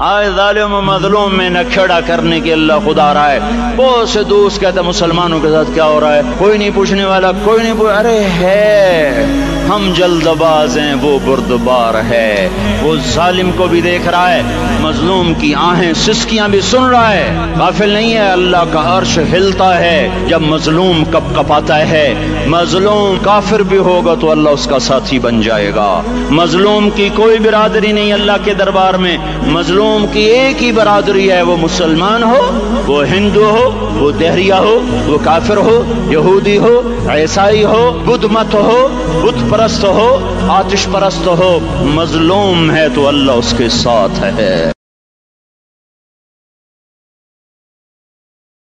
आए जालिम, मजलूम में न खेड़ा करने के अल्लाह खुदा रहा है बहुत से दोस्त कहते मुसलमानों के साथ क्या हो रहा है? कोई नहीं पूछने वाला, कोई नहीं पूछ अरे है। हम जल्दबाज हैं, वो बुरदबार है। वो जालिम को भी देख रहा है, मजलूम की आहें, सिस्कियाँ भी सुन रहा है। काफिल नहीं है, अल्लाह का अर्श हिलता है, जब मजलूम कप कपाता है। मजलूम काफिर भी होगा तो अल्लाह उसका साथी बन जाएगा। मजलूम की कोई बिरादरी नहीं अल्लाह के दरबार में। मजलूम की एक ही बरादरी है, वो मुसलमान हो, वो हिंदू हो, वो दहरिया हो, वो काफिर हो, यहूदी हो, ईसाई हो, बुद्ध मत हो, बुद्ध परस्त हो आतिश परस्त हो मजलूम है तो अल्लाह उसके साथ है।